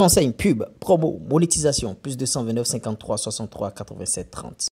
Enseigne, pub, promo, monétisation, plus 229 53 63 87 30.